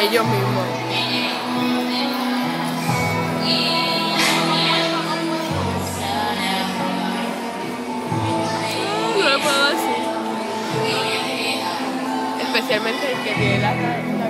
ellos mismos. No lo puedo decir. Especialmente el que tiene la, la.